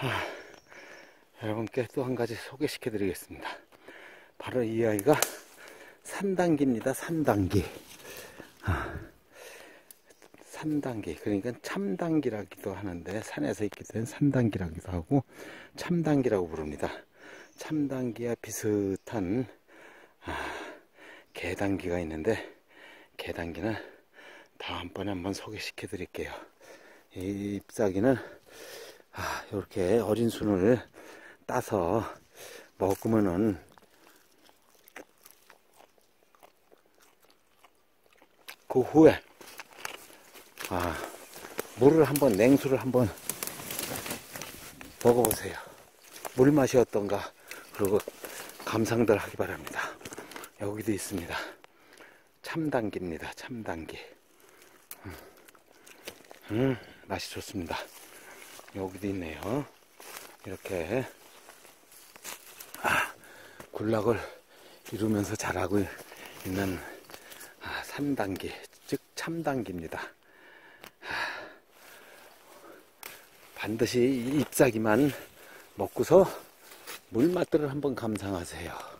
아, 여러분께 또 한 가지 소개시켜 드리겠습니다. 바로 이 아이가 3단기입니다. 3단기. 아, 3단기. 그러니까 참단기라기도 하는데 산에서 있기 때문에 3단기라기도 하고 참단기라고 부릅니다. 참단기와 비슷한 아, 개단기가 있는데 개단기는 다음번에 한번 소개시켜 드릴게요. 이 잎사귀는 아, 이렇게 어린 순을 따서 먹으면은 그 후에 아, 물을 한번 냉수를 한번 먹어보세요. 물 맛이 어떤가 그리고 감상들 하기 바랍니다. 여기도 있습니다. 참단기입니다. 참단기. 음, 음, 맛이 좋습니다. 여기도 있네요. 이렇게 아, 군락을 이루면서 자라고 있는 아, 3단기, 즉 참단기입니다. 아, 반드시 잎사귀만 먹고서 물맛들을 한번 감상하세요.